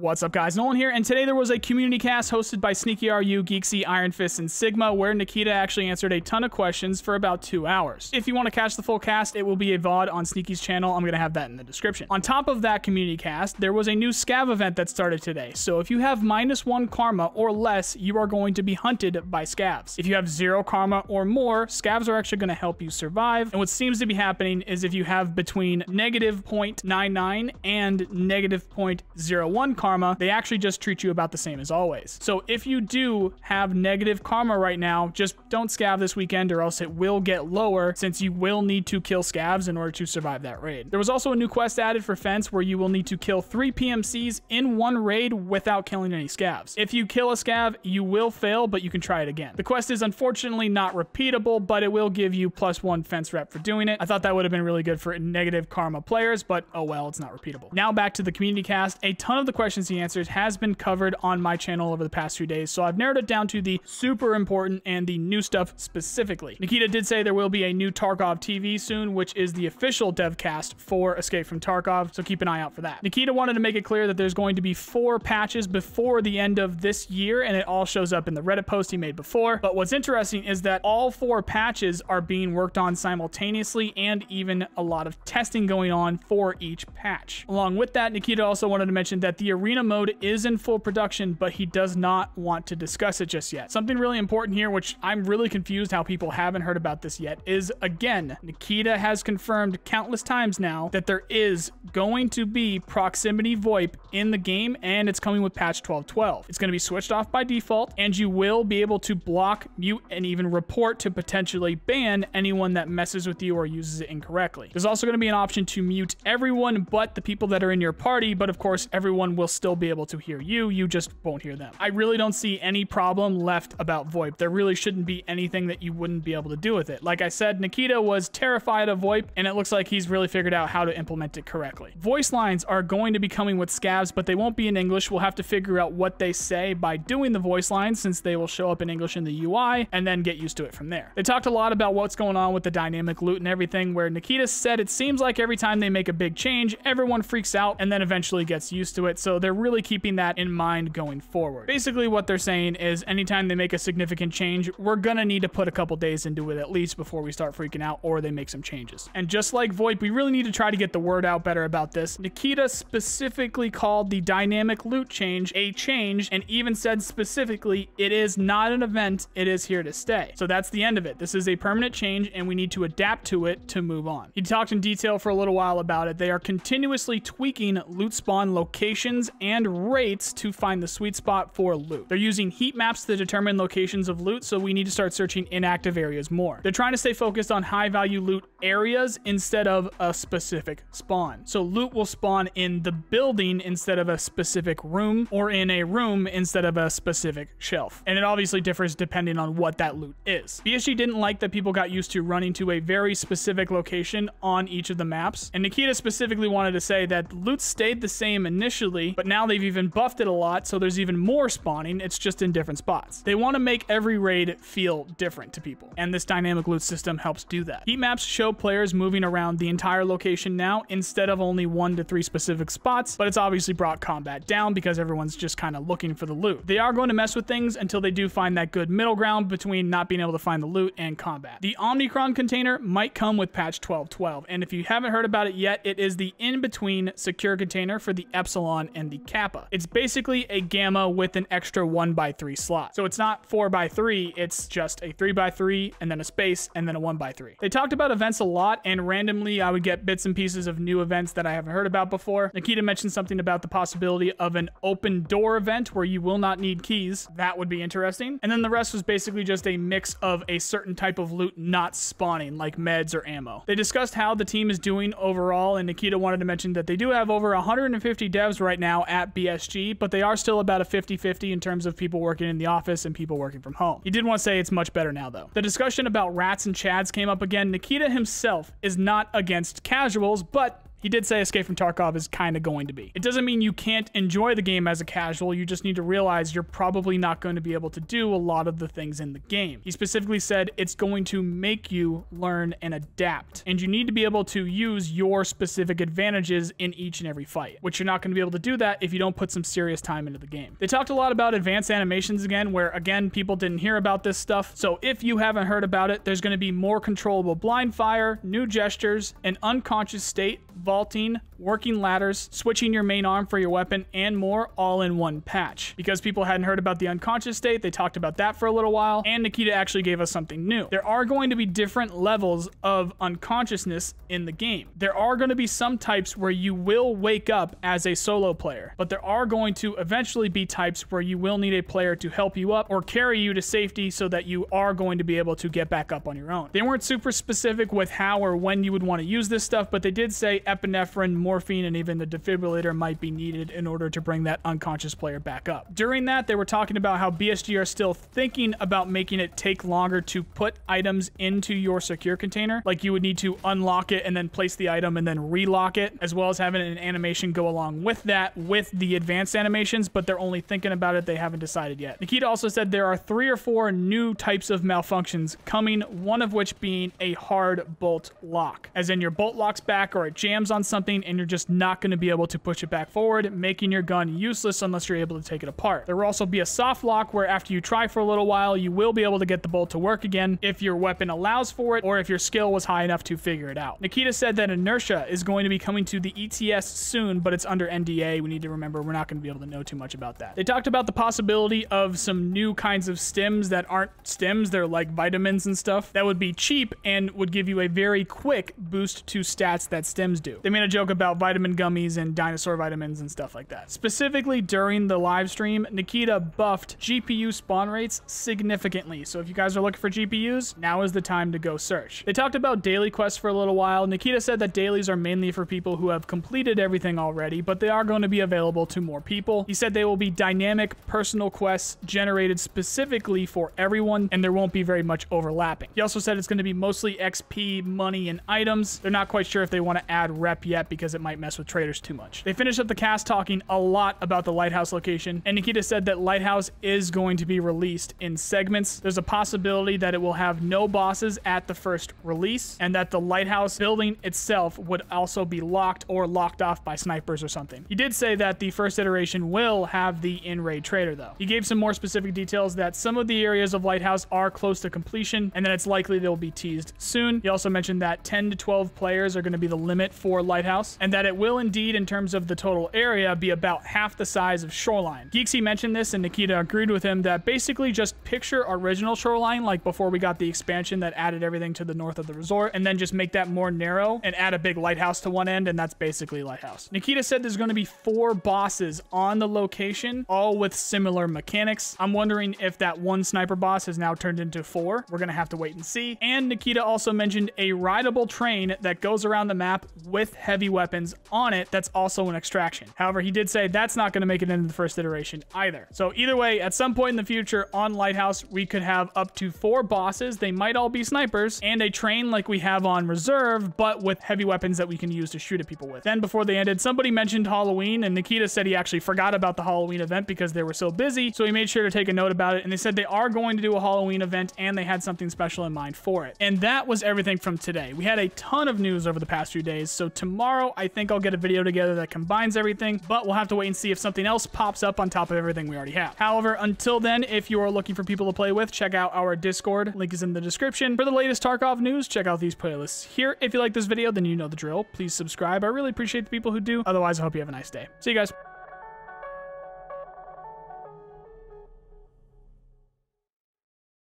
What's up, guys? Nolan here, and today there was a community cast hosted by Sneaky RU, Geekseh, Iron Fist, and Sigma, where Nikita actually answered a ton of questions for about two hours. If you want to catch the full cast, it will be a VOD on Sneaky's channel. I'm going to have that in the description. On top of that community cast, there was a new scav event that started today. So if you have minus one karma or less, you are going to be hunted by scavs. If you have zero karma or more, scavs are actually going to help you survive. And what seems to be happening is if you have between negative 0.99 and negative 0.01 karma, karma, they actually just treat you about the same as always. So if you do have negative karma right now, just don't scav this weekend or else it will get lower since you will need to kill scavs in order to survive that raid. There was also a new quest added for Fence where you will need to kill three PMCs in one raid without killing any scavs. If you kill a scav, you will fail, but you can try it again. The quest is unfortunately not repeatable, but it will give you plus one Fence rep for doing it. I thought that would have been really good for negative karma players, but oh well, it's not repeatable. Now back to the community cast. A ton of the questions questions he answers has been covered on my channel over the past few days, so I've narrowed it down to the super important and the new stuff specifically. Nikita did say there will be a new Tarkov TV soon, which is the official devcast for Escape from Tarkov, so keep an eye out for that. Nikita wanted to make it clear that there's going to be four patches before the end of this year, and it all shows up in the Reddit post he made before. But what's interesting is that all four patches are being worked on simultaneously and even a lot of testing going on for each patch. Along with that, Nikita also wanted to mention that the arena arena mode is in full production, but he does not want to discuss it just yet. Something really important here, which I'm really confused how people haven't heard about this yet, is again, Nikita has confirmed countless times now that there is going to be proximity VoIP in the game, and it's coming with patch 12.12. It's going to be switched off by default, and you will be able to block, mute, and even report to potentially ban anyone that messes with you or uses it incorrectly. There's also going to be an option to mute everyone but the people that are in your party, but of course, everyone will still be able to hear you. You just won't hear them. I really don't see any problem left about VoIP. There really shouldn't be anything that you wouldn't be able to do with it. Like I said, Nikita was terrified of VoIP, and it looks like he's really figured out how to implement it correctly. Voice lines are going to be coming with scavs, but they won't be in English. We'll have to figure out what they say by doing the voice lines since they will show up in English in the UI and then get used to it from there. They talked a lot about what's going on with the dynamic loot and everything, where Nikita said it seems like every time they make a big change, everyone freaks out and then eventually gets used to it. So they're they're really keeping that in mind going forward. Basically, what they're saying is anytime they make a significant change, we're gonna need to put a couple days into it at least before we start freaking out or they make some changes. And just like VoIP, we really need to try to get the word out better about this. Nikita specifically called the dynamic loot change a change and even said specifically, it is not an event, it is here to stay. So that's the end of it. This is a permanent change and we need to adapt to it to move on. He talked in detail for a little while about it. They are continuously tweaking loot spawn locations and rates to find the sweet spot for loot. They're using heat maps to determine locations of loot, so we need to start searching inactive areas more. They're trying to stay focused on high value loot areas instead of a specific spawn. So loot will spawn in the building instead of a specific room or in a room instead of a specific shelf. And it obviously differs depending on what that loot is. BSG didn't like that people got used to running to a very specific location on each of the maps. And Nikita specifically wanted to say that loot stayed the same initially, but now they've even buffed it a lot, so there's even more spawning. It's just in different spots. They want to make every raid feel different to people, and this dynamic loot system helps do that. Heat maps show players moving around the entire location now instead of only one to three specific spots, but it's obviously brought combat down because everyone's just kind of looking for the loot. They are going to mess with things until they do find that good middle ground between not being able to find the loot and combat. The Omnicron container might come with patch 12.12, and if you haven't heard about it yet, it is the in-between secure container for the Epsilon and the Kappa. It's basically a Gamma with an extra 1x3 slot. So it's not 4x3, it's just a 3x3 and then a space and then a 1x3. They talked about events a lot and randomly I would get bits and pieces of new events that I haven't heard about before. Nikita mentioned something about the possibility of an open door event where you will not need keys. That would be interesting. And then the rest was basically just a mix of a certain type of loot not spawning like meds or ammo. They discussed how the team is doing overall and Nikita wanted to mention that they do have over 150 devs right now at BSG, but they are still about a 50-50 in terms of people working in the office and people working from home. He did want to say it's much better now though. The discussion about rats and chads came up again. Nikita himself is not against casuals, but He did say Escape from Tarkov is kind of going to be. It doesn't mean you can't enjoy the game as a casual, you just need to realize you're probably not going to be able to do a lot of the things in the game. He specifically said it's going to make you learn and adapt, and you need to be able to use your specific advantages in each and every fight, which you're not going to be able to do that if you don't put some serious time into the game. They talked a lot about advanced animations again, where again, people didn't hear about this stuff. So if you haven't heard about it, there's going to be more controllable blind fire, new gestures, an unconscious state, vaulting, working ladders, switching your main arm for your weapon, and more all in one patch. Because people hadn't heard about the unconscious state, they talked about that for a little while, and Nikita actually gave us something new. There are going to be different levels of unconsciousness in the game. There are going to be some types where you will wake up as a solo player, but there are going to eventually be types where you will need a player to help you up or carry you to safety so that you are going to be able to get back up on your own. They weren't super specific with how or when you would want to use this stuff, but they did say epinephrine, morphine, and even the defibrillator might be needed in order to bring that unconscious player back up. During that, they were talking about how BSG are still thinking about making it take longer to put items into your secure container. Like you would need to unlock it and then place the item and then relock it, as well as having an animation go along with that with the advanced animations, but they're only thinking about it. They haven't decided yet. Nikita also said there are three or four new types of malfunctions coming, one of which being a hard bolt lock, as in your bolt locks back or it jams on something and you're just not going to be able to push it back forward, making your gun useless unless you're able to take it apart. There will also be a soft lock where after you try for a little while, you will be able to get the bolt to work again if your weapon allows for it or if your skill was high enough to figure it out. Nikita said that inertia is going to be coming to the ETS soon, but it's under NDA. We need to remember we're not going to be able to know too much about that. They talked about the possibility of some new kinds of stims that aren't stims, they're like vitamins and stuff that would be cheap and would give you a very quick boost to stats that stims do. They made a joke about vitamin gummies and dinosaur vitamins and stuff like that. Specifically during the live stream, Nikita buffed GPU spawn rates significantly. So if you guys are looking for GPUs, now is the time to go search. They talked about daily quests for a little while. Nikita said that dailies are mainly for people who have completed everything already, but they are going to be available to more people. He said they will be dynamic personal quests generated specifically for everyone, and there won't be very much overlapping. He also said it's going to be mostly XP, money, and items. They're not quite sure if they want to add rep yet because it might mess with traders too much. They finished up the cast talking a lot about the Lighthouse location, and Nikita said that Lighthouse is going to be released in segments. There's a possibility that it will have no bosses at the first release, and that the Lighthouse building itself would also be locked or locked off by snipers or something. He did say that the first iteration will have the in-raid trader though. He gave some more specific details that some of the areas of Lighthouse are close to completion, and that it's likely they'll be teased soon. He also mentioned that 10 to 12 players are going to be the limit for Lighthouse, and that it will indeed, in terms of the total area, be about half the size of Shoreline. Geekseh mentioned this, and Nikita agreed with him that basically just picture original Shoreline, like before we got the expansion that added everything to the north of the resort, and then just make that more narrow and add a big lighthouse to one end, and that's basically Lighthouse. Nikita said there's going to be four bosses on the location, all with similar mechanics. I'm wondering if that one sniper boss has now turned into four. We're going to have to wait and see. And Nikita also mentioned a rideable train that goes around the map with heavy weapons on it that's also an extraction. However, he did say that's not going to make it into the first iteration either. So either way, at some point in the future on Lighthouse, we could have up to four bosses. They might all be snipers and a train like we have on Reserve, but with heavy weapons that we can use to shoot at people with. Then before they ended, somebody mentioned Halloween and Nikita said he actually forgot about the Halloween event because they were so busy. So he made sure to take a note about it. And they said they are going to do a Halloween event and they had something special in mind for it. And that was everything from today. We had a ton of news over the past few days. So tomorrow, I think I'll get a video together that combines everything, but we'll have to wait and see if something else pops up on top of everything we already have. However, until then, if you are looking for people to play with, check out our Discord. Link is in the description. For the latest Tarkov news, check out these playlists here. If you like this video, then you know the drill. Please subscribe. I really appreciate the people who do. Otherwise, I hope you have a nice day. See you guys.